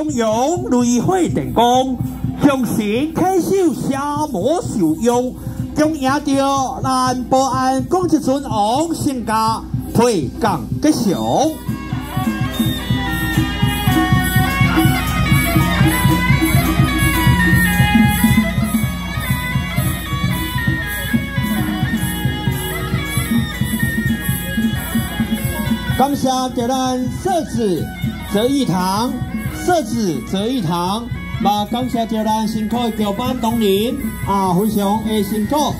拥有雷火电工，将神开手下魔受用，将赢着南保安公职村王姓家推港吉祥。感谢着咱设置泽义堂，设置泽义堂，嘛感谢着咱辛苦的调班同仁啊，非常的辛苦。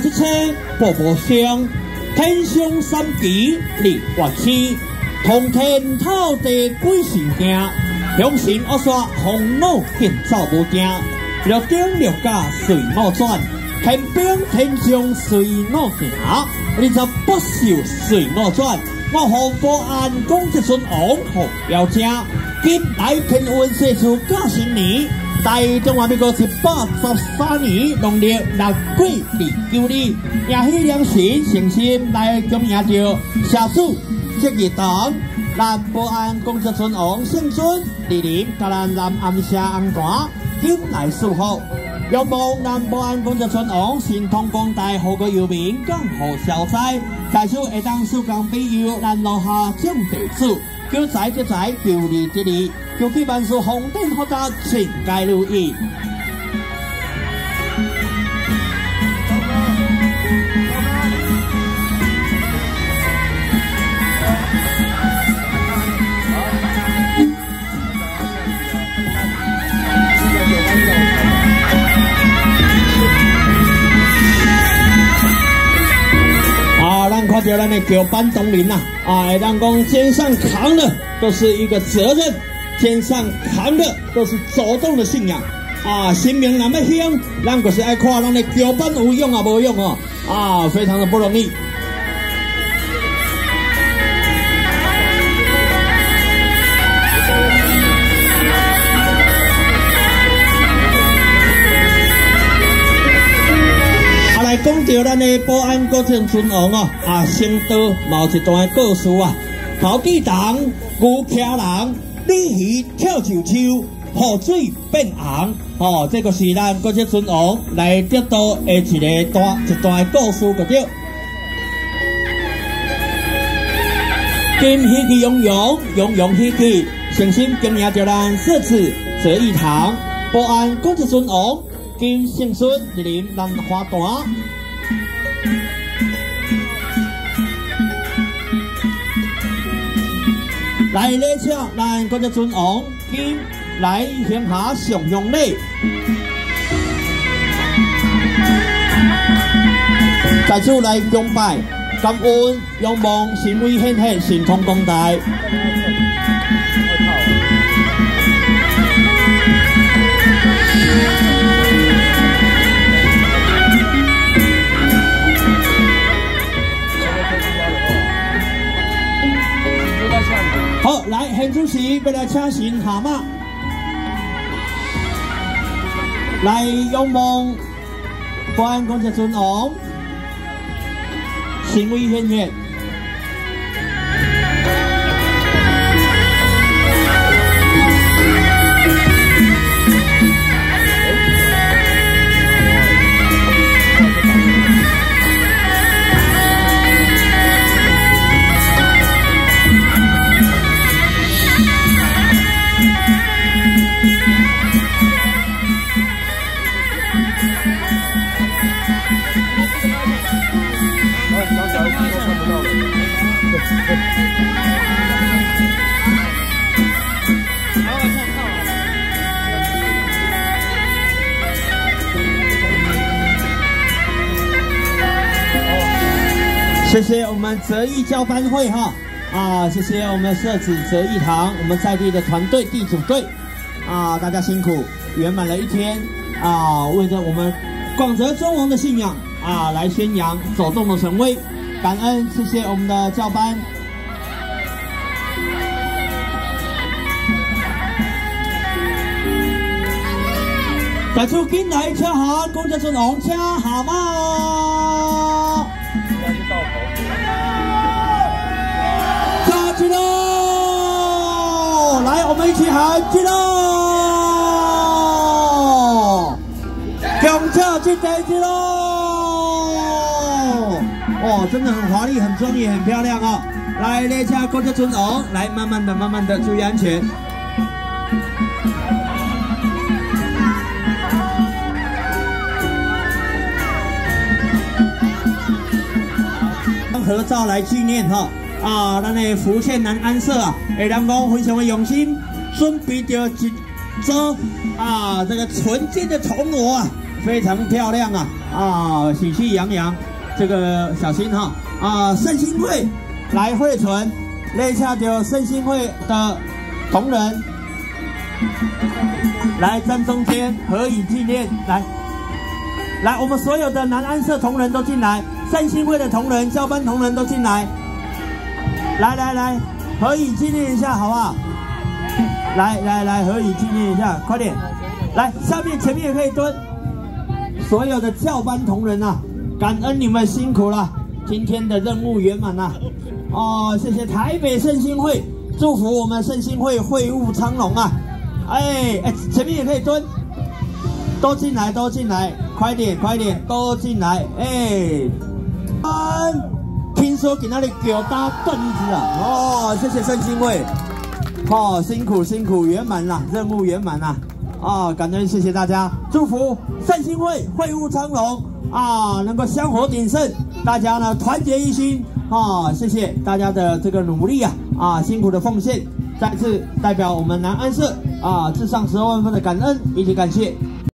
看了这车步步香，天上三旗立万千，通天透地鬼神惊，凶神恶煞红怒见走无惊，六顶六甲随我转，天兵天将随我行，二十八宿随我转，我和保安公职村王侯表正，今来天运四处驾新年。在中华民国一百十三年农历六月二九日，也许良心诚心来恭迎着社主、职业党、南保安公职村王姓孙莅临甲咱南安社安团，今来祝贺，有望南保安公职村王神通广大，好个游民，刚好消灾，在此会当树工庇佑，咱落下种地主。叫财就财，求利就利，有地万说红灯不打，请带如意。好，让快点，让那脚搬东林呐。啊，让公肩上扛的，都是一个责任。天上扛的都是走动的信仰。啊，新民那么香，咱就是爱看咱的九班有用啊，无用哦，啊，非常的不容易。啊，来讲到咱的保安国政村王哦，啊，成都某一段故事啊，头地党牛骑人，鲤鱼跳球球，河水变红，哦，这个是咱国政村王来得到的一个段一段故事个对。今喜气洋洋，洋洋喜气，诚心恭迎着咱设置泽义堂保安公职村王。今姓孙莅临咱花坛，来列车咱国只尊王，今来乡下上香礼，在此来恭拜，感恩仰望神威显现，神通广大。现主席要来请神下马，来仰望保安公职尊王，神威显现。谢谢我们泽义教班会哈。啊，谢谢我们社子泽义堂，我们在地的团队地主队。啊，大家辛苦，圆满了一天。啊，为着我们广泽尊王的信仰啊来宣扬走动的神威，感恩，谢谢我们的教班。在出进来车下，公交车红车好吗？下去喽！来，我们一起喊去喽！公车进站去喽！哇，真的很华丽、很庄严、很漂亮啊！来，列车公交车红，来，慢慢的、慢慢的，注意安全。合照来纪念哈啊！咱的福建南安社啊，下人讲非常的用心，准备着一只啊这个纯金的铜锣啊，非常漂亮啊啊，喜气洋洋。这个小心哈啊！圣心会来会存，列下着圣心会的同仁来站中间合影纪念。来来，我们所有的南安社同仁都进来。善心会的同仁、教班同仁都进来，来来来，合影纪念一下，好不好？来来来，合影纪念一下，快点！来，下面前面也可以蹲。所有的教班同仁啊，感恩你们辛苦了，今天的任务圆满了。哦，谢谢台北圣心会，祝福我们圣心会会务昌隆啊！哎哎，前面也可以蹲，都进来，都进来，快点快点，都进来，哎。听说给那里脚搭凳子啊！哦，谢谢圣心会，哦，辛苦辛苦，圆满了，任务圆满了，啊，感恩谢谢大家，祝福圣心会会务昌隆啊，能够香火鼎盛，大家呢团结一心啊，谢谢大家的这个努力啊，啊，辛苦的奉献，再次代表我们南安社啊，致上十二万分的感恩以及感谢。